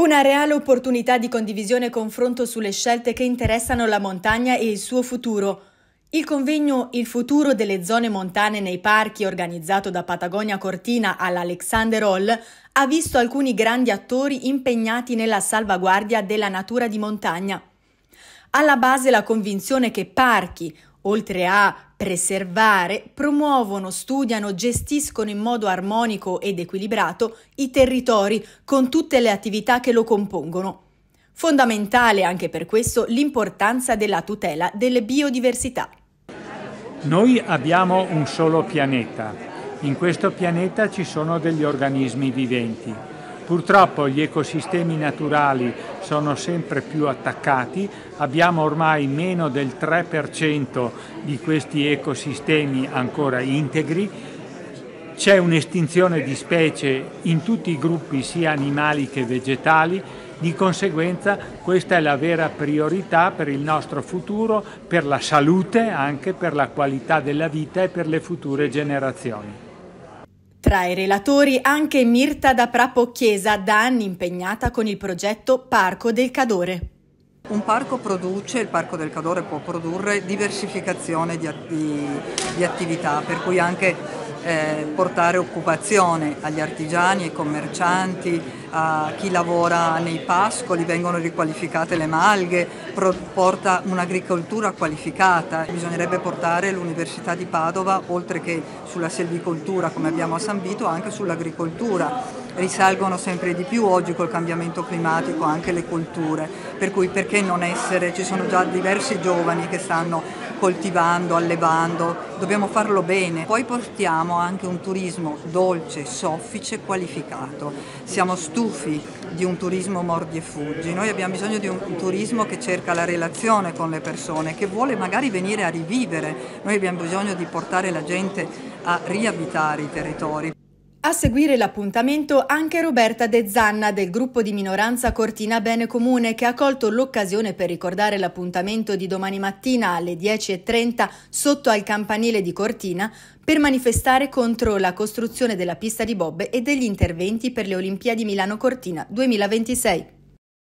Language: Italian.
Una reale opportunità di condivisione e confronto sulle scelte che interessano la montagna e il suo futuro. Il convegno Il futuro delle zone montane nei parchi, organizzato da Patagonia Cortina all'Alexander Hall, ha visto alcuni grandi attori impegnati nella salvaguardia della natura di montagna. Alla base la convinzione che parchi, oltre a preservare, promuovono, studiano, gestiscono in modo armonico ed equilibrato i territori con tutte le attività che lo compongono. Fondamentale anche per questo l'importanza della tutela delle biodiversità. Noi abbiamo un solo pianeta. In questo pianeta ci sono degli organismi viventi. Purtroppo gli ecosistemi naturali sono sempre più attaccati, abbiamo ormai meno del 3% di questi ecosistemi ancora integri, c'è un'estinzione di specie in tutti i gruppi sia animali che vegetali, di conseguenza questa è la vera priorità per il nostro futuro, per la salute, anche per la qualità della vita e per le future generazioni. Tra i relatori anche Mirta da Prapo Chiesa, da anni impegnata con il progetto Parco del Cadore. Un parco produce, il Parco del Cadore può produrre diversificazione di, di, di attività, per cui anche eh, portare occupazione agli artigiani, ai commercianti, a chi lavora nei pascoli, vengono riqualificate le malghe, porta un'agricoltura qualificata. Bisognerebbe portare l'Università di Padova, oltre che sulla selvicoltura come abbiamo a San Vito, anche sull'agricoltura. Risalgono sempre di più oggi col cambiamento climatico anche le colture, per cui perché non essere, ci sono già diversi giovani che stanno coltivando, allevando, dobbiamo farlo bene. Poi portiamo anche un turismo dolce, soffice, qualificato. Siamo stufi di un turismo mordi e fuggi, noi abbiamo bisogno di un turismo che cerca la relazione con le persone, che vuole magari venire a rivivere, noi abbiamo bisogno di portare la gente a riabitare i territori. A seguire l'appuntamento anche Roberta De Zanna del gruppo di minoranza Cortina Bene Comune che ha colto l'occasione per ricordare l'appuntamento di domani mattina alle 10.30 sotto al campanile di Cortina per manifestare contro la costruzione della pista di Bob e degli interventi per le Olimpiadi Milano Cortina 2026.